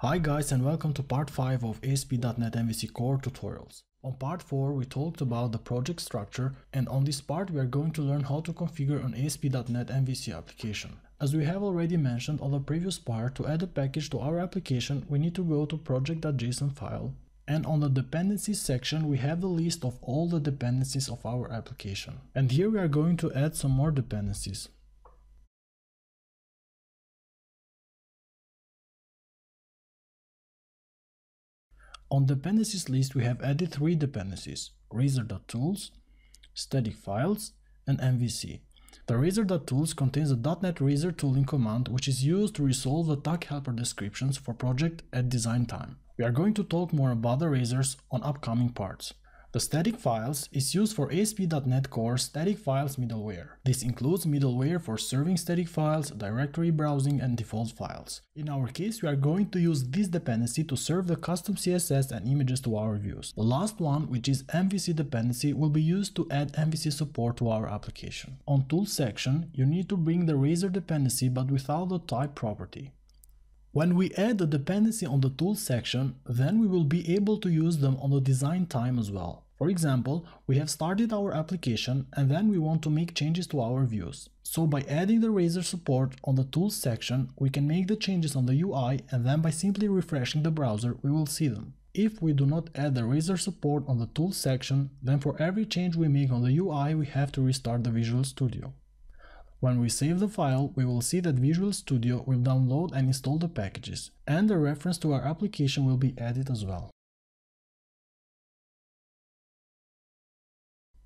Hi guys and welcome to part 5 of ASP.NET MVC Core tutorials. On part 4 we talked about the project structure and on this part we are going to learn how to configure an ASP.NET MVC application. As we have already mentioned on the previous part, to add a package to our application we need to go to project.json file and on the dependencies section we have the list of all the dependencies of our application. And here we are going to add some more dependencies. On dependencies list we have added three dependencies, razor.tools, static files, and MVC. The razor.tools contains a .NET Razor tooling command which is used to resolve the tag helper descriptions for project at design time. We are going to talk more about the razors on upcoming parts. The static files is used for ASP.NET Core static files middleware. This includes middleware for serving static files, directory browsing and default files. In our case, we are going to use this dependency to serve the custom CSS and images to our views. The last one, which is MVC dependency, will be used to add MVC support to our application. On Tools section, you need to bring the Razor dependency but without the type property. When we add the dependency on the Tools section, then we will be able to use them on the design time as well. For example, we have started our application and then we want to make changes to our views. So by adding the Razor support on the Tools section, we can make the changes on the UI and then by simply refreshing the browser, we will see them. If we do not add the Razor support on the Tools section, then for every change we make on the UI, we have to restart the Visual Studio. When we save the file, we will see that Visual Studio will download and install the packages, and the reference to our application will be added as well.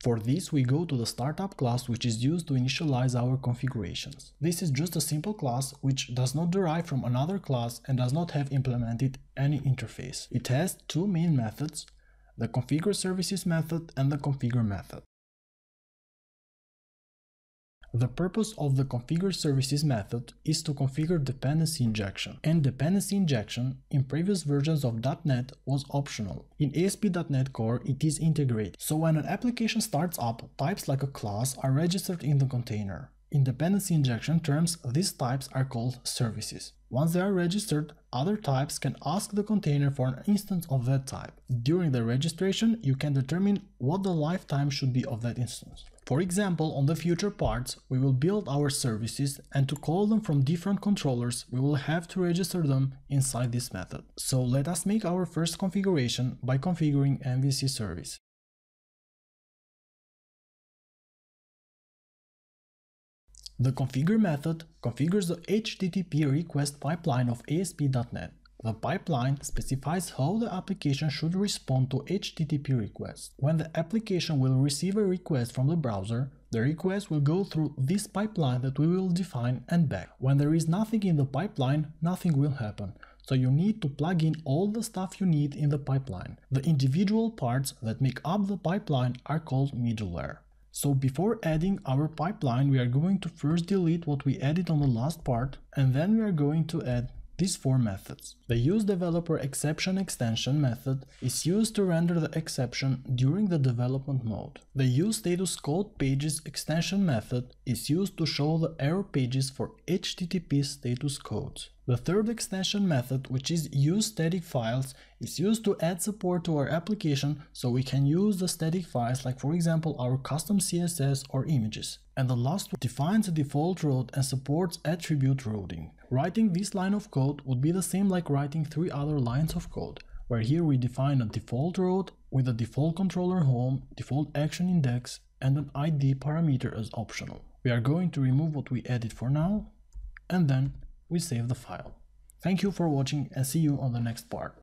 For this, we go to the startup class which is used to initialize our configurations. This is just a simple class which does not derive from another class and does not have implemented any interface. It has two main methods, the configure services method and the configure method. The purpose of the configure services method is to configure dependency injection, and dependency injection in previous versions of .NET was optional. In ASP.NET Core it is integrated, so when an application starts up, types like a class are registered in the container. In dependency injection terms, these types are called services. Once they are registered, other types can ask the container for an instance of that type. During the registration, you can determine what the lifetime should be of that instance. For example, on the future parts, we will build our services and to call them from different controllers, we will have to register them inside this method. So let us make our first configuration by configuring MVC service. The configure method configures the HTTP request pipeline of ASP.NET. The pipeline specifies how the application should respond to HTTP requests. When the application will receive a request from the browser, the request will go through this pipeline that we will define and back. When there is nothing in the pipeline, nothing will happen. So you need to plug in all the stuff you need in the pipeline. The individual parts that make up the pipeline are called middleware. So before adding our pipeline, we are going to first delete what we added on the last part, and then we are going to add these four methods. The use developer exception useDeveloperExceptionExtension method is used to render the exception during the development mode. The useStatusCodePages extension method is used to show the error pages for HTTP status codes. The third extension method, which is use static files, is used to add support to our application so we can use the static files like for example our custom CSS or images. And the last one defines a default route and supports attribute routing. Writing this line of code would be the same like writing three other lines of code, where here we define a default route with a default controller home, default action index, and an ID parameter as optional. We are going to remove what we added for now, and then we save the file. Thank you for watching and see you on the next part.